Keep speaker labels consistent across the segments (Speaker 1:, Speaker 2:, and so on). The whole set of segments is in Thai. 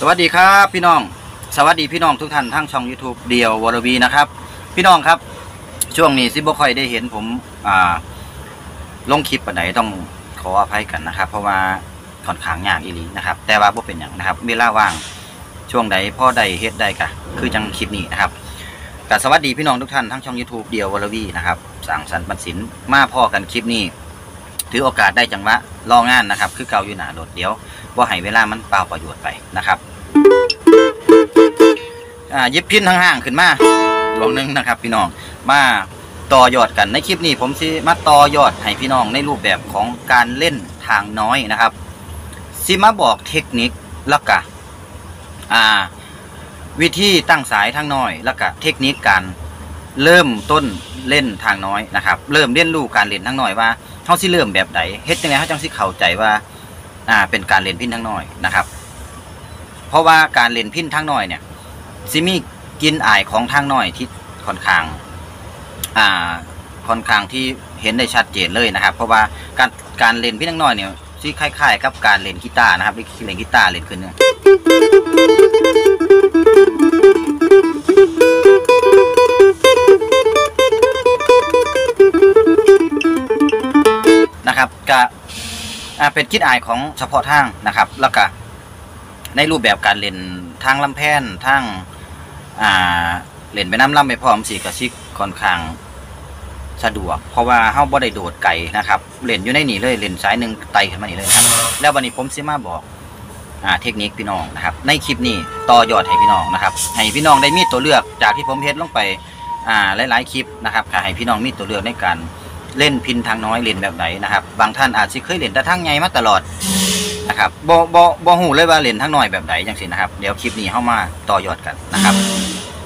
Speaker 1: สวัสดีครับพี่น้อง สวัสดีพี่น้องทุกท่านทั้งช่อง YouTube เดียววรวีนะครับ พี่น้องครับ ช่วงนี้ซิบ่ค่อยได้เห็นผมอ่าลงคลิปปานไหนต้องขออภัยกันนะครับ เพราะว่าค่อนข้างยากอีหลีนะครับ แต่ว่าบ่เป็นอย่างนะครับเวลาว่างช่วงใดพ่อใดเฮ็ดได้กะคือจังคลิปนี้นะครับก็สวัสดีพี่น้องทุกท่านทั้งช่อง YouTube เดียววรวีนะครับสั่งสรรปันสินมาพ่อกันคลิปนี้ ถือโอกาสได้จังหวะรองานนะครับ คือเก่าอยู่หนาโดดเดียว ว่าให้เวลามันเปล่าประโยชน์ไปนะครับอ่ายิบพินทางห่างขึ้นมาดวงหนึงนะครับ พี่น้องมาต่อยอดกันในคลิปนี้ผมสิมาต่อยอดให้พี่น้องในรูปแบบของการเล่นทางน้อยนะครับสิมาบอกเทคนิคล้วก็อ่า วิธีตั้งสายทางน้อยล้วก็เทคนิคการเริ่มต้นเล่นทางน้อยนะครับ เริ่มเรียนรู้การเล่นทางน้อยว่าเขาสิเริ่มแบบไหนเฮ็ดยังไงเขาจังสิเข้าใจว่า อ่าเป็นการเล่นพินทั้งน้อยนะครับ เพราะว่าการเล่นพินทั้งน้อยเนี่ยสิมีกินอายของทางน้อยที่ค่อนข้างอ่าค่อนข้างที่เห็นได้ชัดเจนเลยนะครับ เพราะว่าการการเล่นพินทั้งน้อยเนี่ยสิคล้ายๆกับการเล่นกีตาร์นะครับเล่นกีตาร์เล่นขึ้นเนี่ยนะครับกะ เป็นคิดอายของเฉพาะทางนะครับ แล้วก็ในรูปแบบการเล่นทางลำแพนทางอ่าเล่นไปน้ำลำไปพร้อมสีกระชิกค่อนข้างสะดวก เพราะว่าเฮาบ่ได้โดดไกลนะครับเล่นอยู่ในนี่เลยเล่นสายหนึ่งไตขึ้นมานี่เลยครับแล้ววันนี้ผมสิมาบอกอ่าเทคนิคพี่น้องนะครับ ในคลิปนี้ต่อยอดให้พี่น้องนะครับให้พี่น้องได้มีตัวเลือกจากที่ผมเฮ็ดลงไปอ่าหลายๆคลิปนะครับให้พี่น้องมีตัวเลือกในการ เล่นพินทางน้อยเล่นแบบไหนนะครับ บางท่านอาจจะเคยเล่นแต่ทางใหญ่มาตลอดนะครับบ่บ่บ่หูเลยว่าเล่นทางน้อยแบบไหนจังสินะครับ เดี๋ยวคลิปนี้เข้ามาต่อยอดกันนะครับ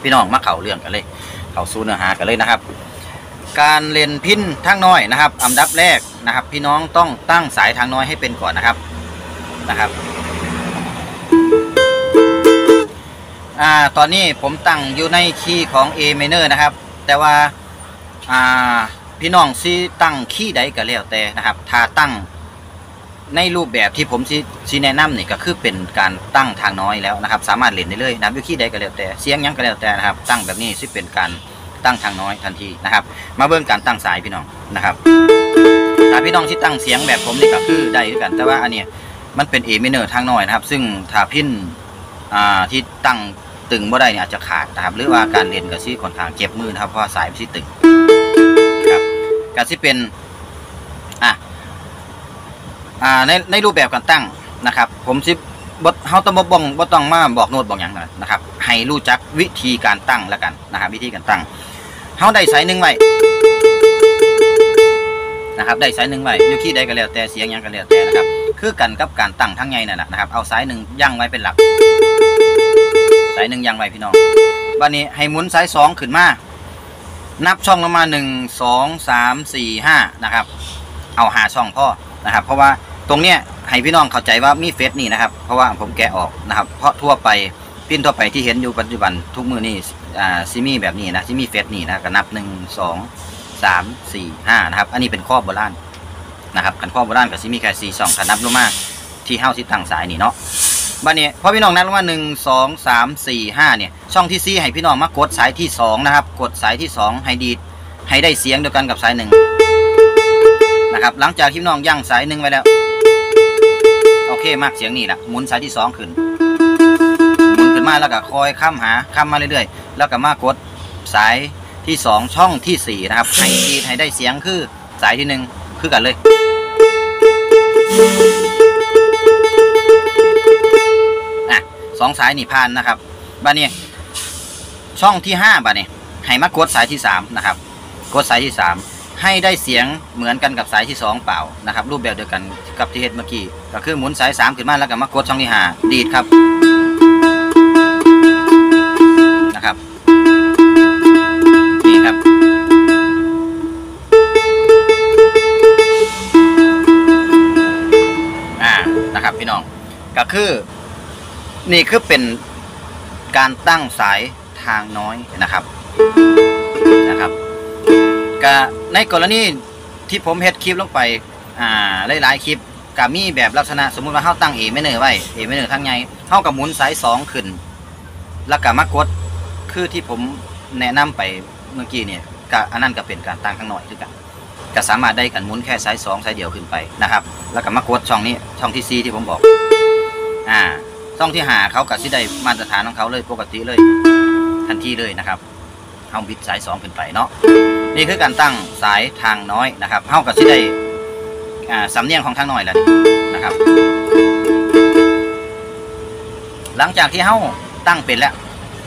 Speaker 1: พี่น้องมาเข้าเรื่องกันเลย เข้าสู่เนื้อหากันเลยนะครับ การเล่นพินทางน้อยนะครับ อันดับแรกนะครับ พี่น้องต้องตั้งสายทางน้อยให้เป็นก่อนนะครับนะครับอ่าตอนนี้ผมตั้งอยู่ในคีย์ของ A minor นะครับ แต่ว่าอ่า พี่น้องสิตั้งคีย์ใดก็แล้วแต่นะครับถ้าตั้งในรูปแบบที่ผมสิสิแนะนำนี่ก็คือเป็นการตั้งทางน้อยแล้วนะครับ สามารถเล่นได้เลยนะครับอยู่คีย์ใดก็แล้วแต่เสียงยังก็แล้วแต่นะครับ ตั้งแบบนี้สิเป็นการตั้งทางน้อยทันทีนะครับ มาเบิ่งการตั้งสายพี่น้องนะครับถ้าพี่น้องที่ตั้งเสียงแบบผมนี่ก็คือได้ด้วยกัน แต่ว่าอันนี้มันเป็น A minor ทางน้อยนะครับ ซึ่งถ้าพินที่ตั้งตึงบ่ได้เนี่ยอาจจะขาดนะครับ หรือว่าการเล่นก็สิค่อนข้างเจ็บมือนะครับเพราะสายมันสิตึง ก็สิเป็นอะอ่าในในรูปแบบการตั้งนะครับ ผมสิบดเฮาต้องบ่บ่งบ่ต้องมาบอกโน้ตบอกหยังนะนะครับ ให้รู้จักวิธีการตั้งแล้วกันนะครับวิธีการตั้งเฮาได้สายหนึ่งไว้นะครับได้สายหนึ่งไว้อยู่ที่ใดก็แล้วแต่เสียงยังก็แล้วแต่นะครับ คือกันกับการตั้งทั้งไงนั่นแหละนะครับ เอาสายหนึ่งยั่งไว้เป็นหลัก สายหนึ่งยั่งไว้พี่น้องวันนี้ให้หมุนสายสองขึ้นมา นับช่องลงมาหนึ่งสองสามสี่ห้านะครับ เอาหาช่องพ่อนะครับ เพราะว่าตรงเนี้ยให้พี่น้องเข้าใจว่ามีเฟสนี่นะครับ เพราะว่าผมแกะออกนะครับ เพราะทั่วไปพินทั่วไปที่เห็นอยู่ปัจจุบันทุกมือนี่อ่าซิมีแบบนี้นะซิมีเฟสนี่นะก็นับหนึ่งสองสามสี่ห้านะครับ อันนี้เป็นข้อโบราณนะครับกันข้อโบราณกับซิมีแค่สี่สองกันนับลงมาที่เฮ้าที่ตั้งสายนี่เนาะ บัดนี้พอพี่น้องนับลงมาหนึ่งสองสามสี่ห้าเนี่ยช่องที่สี่ให้พี่น้องมากดสายที่สองนะครับกดสายที่สองให้ดีดให้ได้เสียงเดียวกันกับสายหนึ่งนะครับหลังจากที่น้องย่างสายหนึ่งไว้แล้ว โอเคมากเสียงนี่แหละหมุนสายที่สองขึ้นหมุนขึ้นมาแล้วก็คอยข้ามหาข้ามมาเรื่อยๆ แล้วก็มากดสายที่สองช่องที่สี่นะครับให้ดีดให้ได้เสียงคือสายที่หนึ่งคือกันเลย สองสายนี่ผ่านนะครับบ้านนี้ช่องที่ห้าบ้านนี้ให้มากดสายที่สามนะครับกดสายที่สามให้ได้เสียงเหมือนกันกับสายที่สองเปล่านะครับ รูปแบบเดียวกันกับที่เฮ็ดเมื่อกี้ก็คือหมุนสายสามขึ้นมาแล้วก็มากดช่องที่ห้าดีดครับนะครับนี่ครับอ่านะครับพี่น้องก็คือ นี่คือเป็นการตั้งสายทางน้อยนะครับนะครับกในกรณีที่ผมเฮ็ดคลิปลงไปอ่าหลายๆคลิปก็มีแบบลักษณะสมมุติว่าเฮาตั้ง A ไม่เนอร์ไว้ A ไม่เนอร์ทางใหญ่เฮาก็หมุนสายสองขึ้น แล้วก็มากดคือที่ผมแนะนำไปเมื่อกี้เนี่ยก็อันนั้นก็เป็นการตั้งข้างหน่อยคือกันก็สามารถได้กันหมุนแค่สายสองสายเดียวขึ้นไปนะครับ แล้วก็มากดช่องนี้ช่องที่ C ที่ผมบอกอ่า ช่องที่หาเขาก็สิได้มาตรฐานของเขาเลยปกติเลยทันทีเลยนะครับเฮาบิดสายสองขึ้นไปเนาะนี่คือการตั้งสายทางน้อยนะครับเฮาก็สิได้อ่าสำเนียงของทางน้อยแล้วนะครับ หลังจากที่เฮาตั้งเป็นแล้ว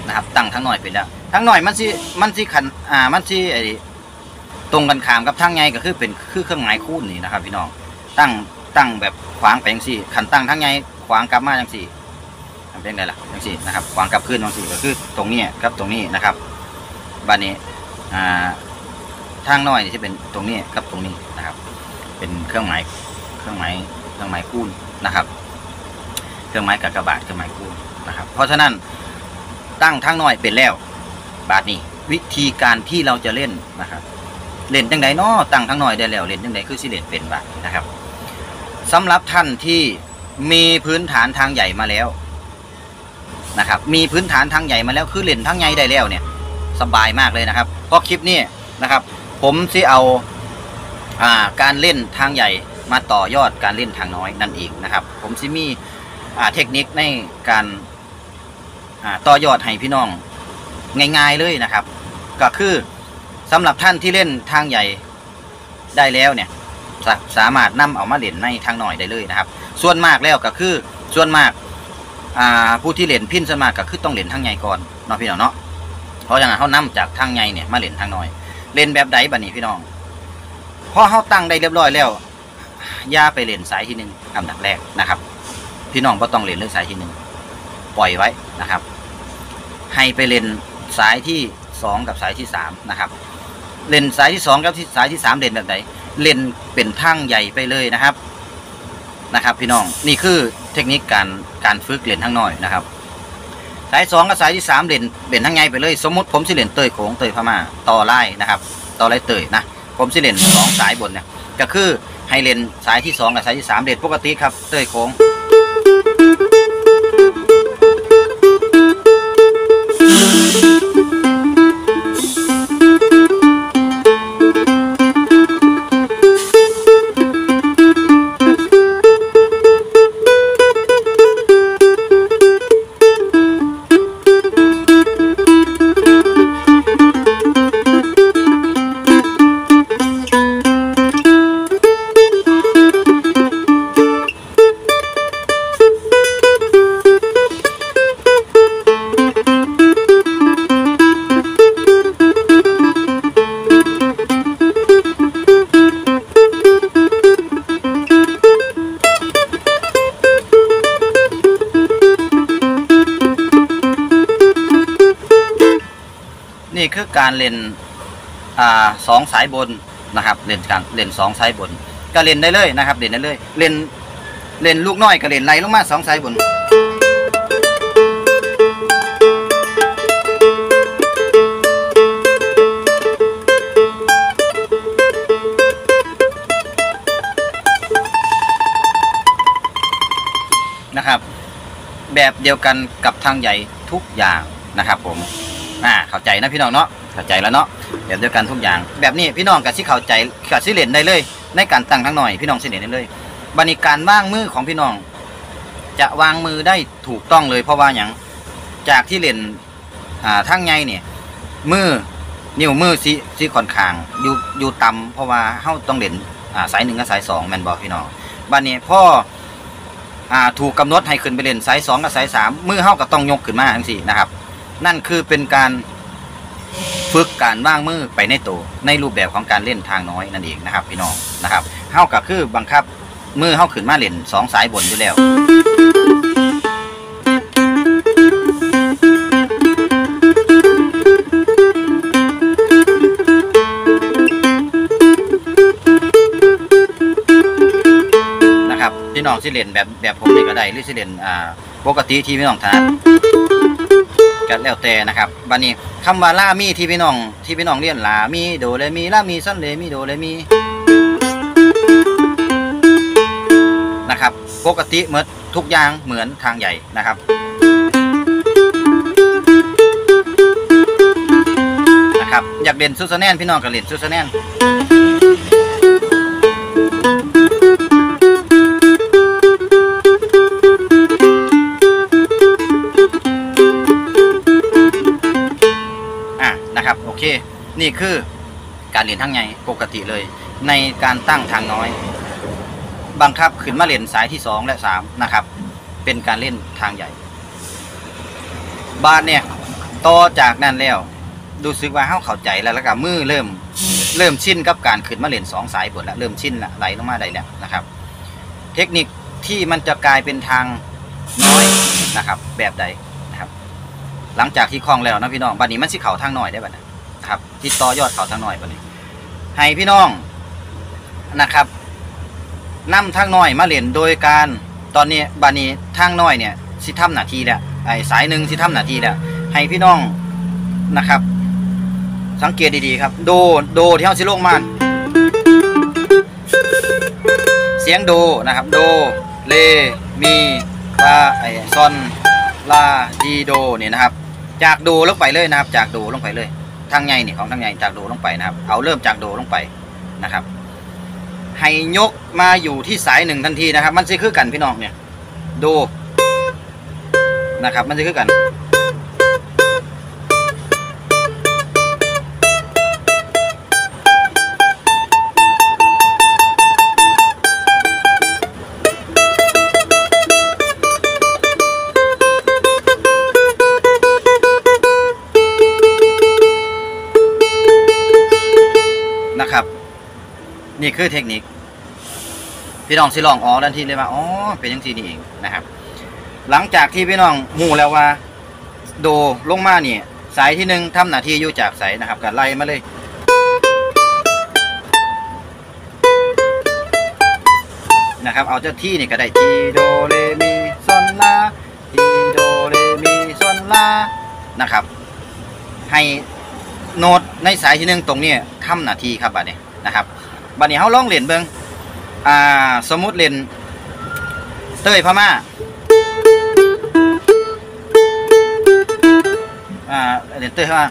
Speaker 1: นะครับ ตั้งทางน้อยเป็นแล้วทางน้อยมันสิมันสิขันอ่ามันสิไอตรงกันข้ามกับทางใหญ่ก็คือเป็นคือเครื่องหมายคูณนี่นะครับ พี่น้องตั้งตั้งแบบขวางไปจังซี่ขันตั้งทางใหญ่ขวางกลับมาจังซี่ ทำเป็นไงล่ะจังซี่นะครับขวางกลับขึ้นจังซี่ก็คือตรงนี้กับตรงนี้นะครับบัดนี้อ่าทางน้อยนี่เป็นตรงนี้กับตรงนี้นะครับ เป็นเครื่องหมายเครื่องหมายเครื่องหมายคูณนะครับ เครื่องหมายกากบาทเครื่องหมายคูณนะครับ เพราะฉะนั้นตั้งทั้งน้อยเป็นแล้ว บาทนี้ วิธีการที่เราจะเล่นนะครับเล่นจังไดเนาะตั้งทั้งน้อยได้แล้วเล่นจังไดคือสิเล่นเป็นบาทนะครับสำหรับท่านที่มีพื้นฐานทางใหญ่มาแล้ว นะครับมีพื้นฐานทางใหญ่มาแล้วคือเล่นทางใหญ่ได้แล้วเนี่ยสบายมากเลยนะครับเพราะคลิปนี้นะครับ ผมสิเอาอ่าการเล่นทางใหญ่มาต่อยอดการเล่นทางน้อยนั่นเองนะครับ ผมซิมีอ่าเทคนิคในการอ่าต่อยอดให้พี่น้องง่ายๆเลยนะครับ ก็คือสำหรับท่านที่เล่นทางใหญ่ได้แล้วเนี่ยสาสามารถนำเอามาเล่นในทางน้อยได้เลยนะครับ ส่วนมากแล้วก็คือส่วนมาก อ่าผู้ที่เล่นพินสมากก็คือต้องเล่นทางใหญ่ก่อนเนาะพี่น้องเนาะเพราะอย่างนั้นเขานำจากทางใหญ่เนี่ยมาเล่นทางน้อย เล่นแบบใดบัดนี้พี่น้องพอเขาตั้งได้เรียบร้อยแล้วย่าไปเล่นสายที่หนึ่งอันดับแรกนะครับ พี่น้องก็ต้องเล่นเรื่องสายที่หนึ่งปล่อยไว้นะครับ ให้ไปเล่นสายที่สองกับสายที่สามนะครับ เล่นสายที่สองกับสายที่สามเล่นแบบไหนเล่นเป็นทางใหญ่ไปเลยนะครับ นะครับ พี่น้องนี่คือเทคนิคการการฝึกเล่นทางน้อยนะครับสายสองกับสายที่สามเล่นเล่นทางใหญ่ไปเลย สมมติผมสิเล่นเตยโขงเตยพม่าต่อไล่นะครับ ต่อไล่เตยนะผมสิเล่นสองสายบนเนี่ยก็คือให้เล่นสายที่สองกับสายที่สามเล่นปกติครับเตยโค้งนี่คื การเล่นสองสายบนนะครับเล่นการเล่นสองสายบน ก็เล่นได้เลยนะครับเล่นได้เลยเล่นเล่นลูกน้อยก็เล่นไล่ลงมาสองสายบนนะครับ แบบเดียวกันกับทางใหญ่ทุกอย่างนะครับผม อ่าเข้าใจนะพี่น้องเนาะ เข้าใจแล้วเนาะแบบเดียวกันทุกอย่าง แบบนี้พี่น้องกับที่เข้าใจกับสิเล่นได้เลย ในการตั้งทั้งหน่อยพี่น้องสิเล่นได้เลยบันิการวางมือของพี่น้อง จะวางมือได้ถูกต้องเลยเพราะว่าอย่างจากที่เล่นอ่าทางใหญ่เนี่ยมือนิ้วมือสิสิค่อนข้างอยู่อยู่ต่ำเพราะว่าเฮาต้องเล่นอ่าสายหนึ่งกับสายสองแมนบอกพี่น้องบัดนี้พ่ออ่าถูกกำหนดให้ขึ้นไปเล่นสายสองกับสายสามมือเฮาก็ต้องยกขึ้นมาทั้งสี่นะครับ นั่นคือเป็นการ ฝึกการว่างมือไปในตัวในรูปแบบของการเล่นทางน้อยนั่นเองนะครับพี่น้องนะครับเฮาก็คือบังคับมือเฮาขึ้นมาเล่นสองสายบนอยู่แล้วนะครับพี่น้องสิเล่นแบบแบบผมนี่ก็ได้หรือสิเล่นอ่าปกติที่พี่น้องถนัดก็แล้วแต่นะครับบัดนี้ คำว่าลามีที่พี่น้อง ที่พี่น้องเรียนลามีโดเลมีลามีซันเลมีโดเลมีนะครับปกติเมื่อทุกอย่างเหมือนทางใหญ่นะครับนะครับอยากเด่นซูซาแนนพี่น้องก็เล่นซูซาแนน คือการเรียนทางไงปกติเลย ในการตั้งทางน้อย บังคับขึ้นมาเล่นสายที่ 2 และ3นะครับ เป็นการเล่นทางใหญ่ บาทเนี่ยต่อจากนั้นแล้วดูซึกว่าเฮาเข้าใจแล้วแล้วก็มือเริ่มเริ่มชินกับการขึ้นมาเล่นสองสายบนแล้วเริ่มชินละไหลลงมาได้แล้วนะครับ เทคนิคที่มันจะกลายเป็นทางน้อยนะครับ แบบใดนะครับ หลังจากที่คล่องแล้วนะพี่น้องบัดนี้มันสิเข่าทางน้อยได้บัดนี้นะ ครับที่ต่อยอดเขาทางน้อยบัดนี้ ให้พี่น้องนะครับนำทางน้อยมาเล่นโดยการตอนนี้บัดนี้ทางน้อยเนี่ยสิทำหน้าที่แล้วไอ้สายหนึ่งสิทำหน้าที่แล้วให้พี่น้องนะครับ สังเกตดีๆครับ โดโดที่เฮาสิลงมาเสียงโดนะครับ โดเลมีฟาไอซอนลาดีโดเนี่ยนะครับ จากโดลงไปเลยนะครับ จากโดลงไปเลย ทางใหญ่นี่ของทางใหญ่จากโดลงไปนะครับ เอาเริ่มจากโดลงไปนะครับ ให้ยกมาอยู่ที่สายหนึ่งทันทีนะครับ มันจะคือกันพี่น้องเนี่ย โดนะครับ มันจะคือกัน นะครับ นี่คือเทคนิค พี่น้องสิลองอ๋อทันทีเลยว่าอ๋อเป็นยังซีนี่เองนะครับ หลังจากที่พี่น้องหูแล้วว่า โดลงมาเนี่ยสายที่หนึ่งทำหน้าที่อยู่จากสายนะครับก็ไล่มาเลยนะครับ เอาเจ้าที่นี่ก็ได้ทีโดเรมีซอนลาทีโดเรมีซอนลานะครับ ให้ โน้ตในสายที่หนึ่งตรงนี้ทำหน้าที่ครับบัดนี้นะครับบัดนี้เขาลองเล่นเบิงอ่าสมมุติเล่นเต้ยพม่าอ่าเล่นเต้ยพม่า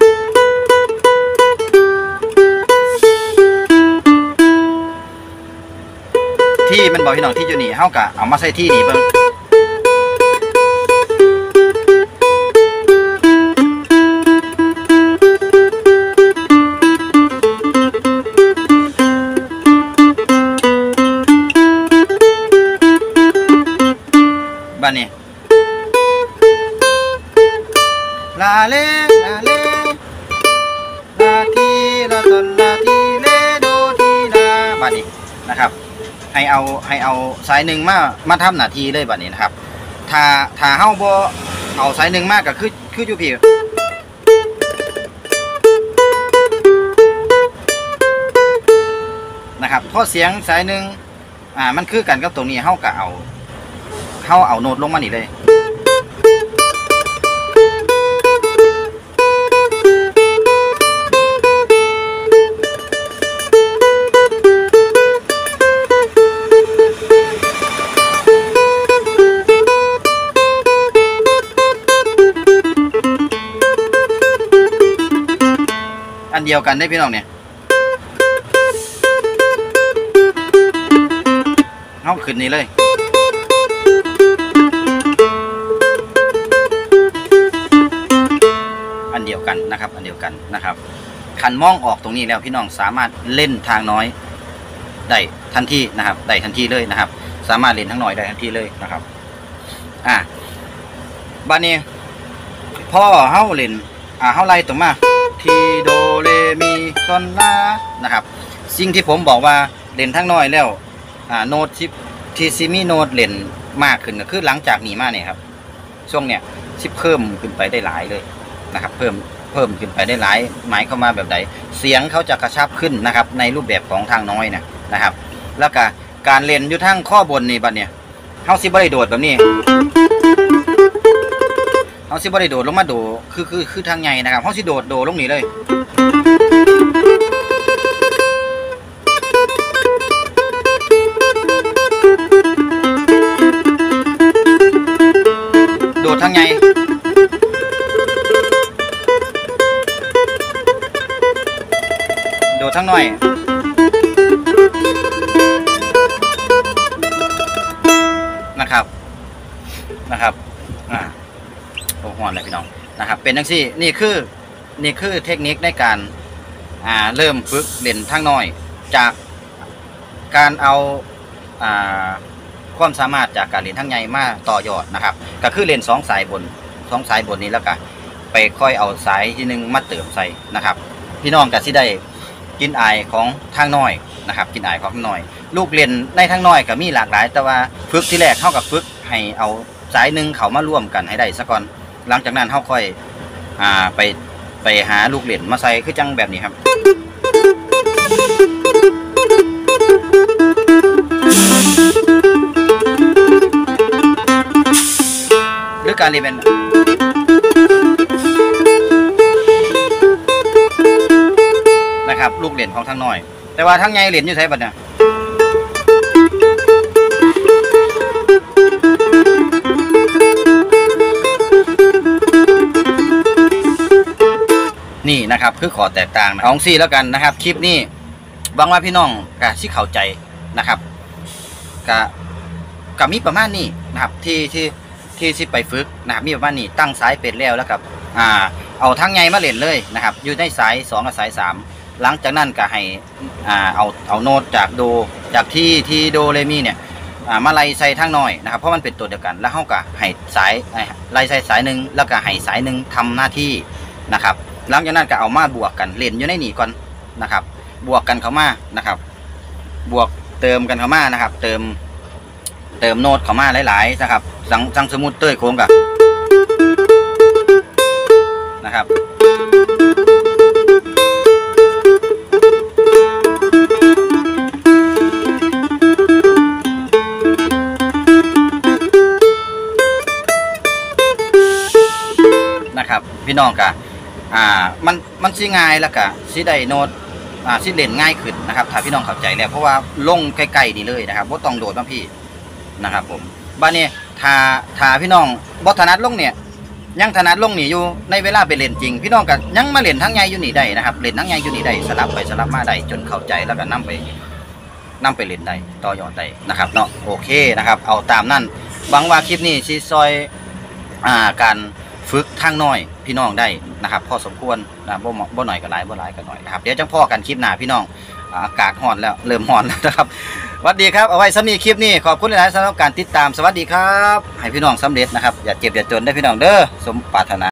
Speaker 1: ที่มันบอกพี่น้องที่อยู่นี่เฮากะเอามาใส่ที่นี่เบิ่ง บ้านนี้ลาเลลาเลลาทีลาตอนลาทีเลโดทีลาบ้านนี้นะครับ ให้เอาให้เอาสายหนึ่งมามาทำหน้าที่เลยบัดนี้นะครับถ้าถ้าเฮาบ่เอาสายหนึ่งมากก็คือคืออยู่พี่นะครับเพราะเสียงสายหนึ่งอ่ามันคือกันกับตรงนี้เฮาก็เอา เฮาเอาโน้ตลงมานี่เลยอันเดียวกันได้พี่น้องเนี่ยเอาขึ้นนี่เลย กันนะครับอันเดียวกันนะครับคันมองออกตรงนี้แล้วพี่น้องสามารถเล่นทางน้อยได้ทันทีนะครับได้ทันทีเลยนะครับ สามารถเล่นทั้งน้อยได้ทันทีเลยนะครับอะบานนี้พ่อเฮาเล่นอ่าเฮาไล่ตรงมาทีโดเรมีซอนลานะครับ สิ่งที่ผมบอกว่าเล่นทั้งน้อยแล้วอ่าโน้ตที่ทีซิมีโน้ตเล่นมากขึ้นก็คือหลังจากนี้มาเนี่ยครับช่วงเนี้ยชิเพิ่มขึ้นไปได้หลายเลยนะครับ เพิ่ม เพิ่มขึ้นไปได้หลายหมายเข้ามาแบบใดเสียงเขาจะกระชับขึ้นนะครับ ในรูปแบบของทางน้อยนะนะครับ แล้วก็การเล่นอยู่ทั้งข้อบนนี่บัดเนี่ยเฮาซิบ่ได้โดดแบบนี้เขาซิบ่ได้โดดลงมาโดดคือคือคือทางใหญ่นะครับเขาสิโดดโดดลงนี่เลย โดดทางน้อย นะครับ นะครับ อ่าโอ้โหอะไรพี่น้อง นะครับ เป็นจังซี่นี่คือ นี่คือเทคนิคในการ อ่า เริ่มฝึกเล่นทางน้อย จากการเอา อ่า ความสามารถจากการเล่นทางใหญ่มาต่อยอดนะครับ ก็คือเล่นสองสายบนสองสายบนนี้แล้วก็ไปค่อยเอาสายที่หนึ่งมาเติมใส่นะครับ พี่น้องก็สิได้ กินอายของทางน้อยนะครับกินอายของทางน้อย ลูกเรียนในทางน้อยก็มีหลากหลาย แต่ว่าฝึกที่แรกเข้ากับฝึกให้เอาสายหนึ่งเขามาร่วมกันให้ได้ซะก่อนหลังจากนั้นเข้าค่อยอ่าไปไปหาลูกเรียญมาใส่คือจังแบบนี้ครับหรือการเรียนเป็น ลูกเหรียญของทางน้อย แต่ว่าทางใหญ่เหรียญอยู่ไสบัดเนี่ยนี่นะครับคือขอแตกต่างของซี่แล้วกันนะครับ คลิปนี้หวังว่าพี่น้องกะที่เข้าใจนะครับกะกะมีประมาณนี้นะครับที่ที่ที่ที่ไปฝึกนะครับมีประมาณนี้ตั้งสายเป็ดแล้วแล้วกับอ่าเอาทั้งไงมาเล่นเลยนะครับ อยู่ในสายสองกับสายสาม หลังจากนั้นก็ให้อ่าเอาเอาโน้ตจากโดจากที่ที่โดเรมีเนี่ยอ่ามาไล่ใส่ทั้งน้อยนะครับเพราะมันเป็นตัวเดียวกัน แล้วเขาก็ให้สายไล่ใส่สายหนึ่งแล้วก็ให้สายหนึ่งทำหน้าที่นะครับหลังจากนั้นก็เอามาบวกกันเล่นอยู่ในนี่ก่อนนะครับ บวกกันเข้ามานะครับ บวกเติมกันเข้ามานะครับ เติมเติมโน้ตเข้ามาหลาย ๆ นะครับสังสังสมมุติเต้ยโค้งกับนะครับ พี่น้องกะอ่ามันมันสิง่ายแล้วก็สิได้โน้ตอ่าสิเล่นง่ายขึ้นนะครับถ้าพี่น้องเข้าใจแล้วเพราะว่าลงใกล้ๆนี่เลยนะครับบ่ต้องโดดมาพี่นะครับผมบ้านนี้ถ้าถ้าพี่น้องบ่ถนัดลงเนี่ยยังถนัดลงนี่อยู่ในเวลาไปเล่นจริง พี่น้องก็ยังมาเล่นทั้งใหญ่อยู่นี่ได้นะครับเล่นทั้งใหญ่อยู่นี่ได้สลับไปสลับมาได้จนเข้าใจแล้วก็นํไปนํไปเล่นได้ต่อยอดได้นะครับเนาะโอเคนะครับ เอาตามนั้นหวังว่าคลิปนี้สิซอยอ่าการฝึกทางน้อย พี่น้องได้นะครับพอสมควรนะบ่เหมาะบ่หน่อยก็หลายบ่หลายก็หน่อยนะครับเดี๋ยวจังพ่อกันคลิปหน้าพี่น้องอากาศห่อนแล้วเริ่มห่อนแล้วนะครับสวัสดีครับเอาไว้สำนีคลิปนี้ขอบคุณหลายๆสำหรับการติดตามสวัสดีครับ ให้พี่น้องสำเร็จนะครับอย่าเจ็บอย่าจนได้พี่น้องเด้อสมปรารถนา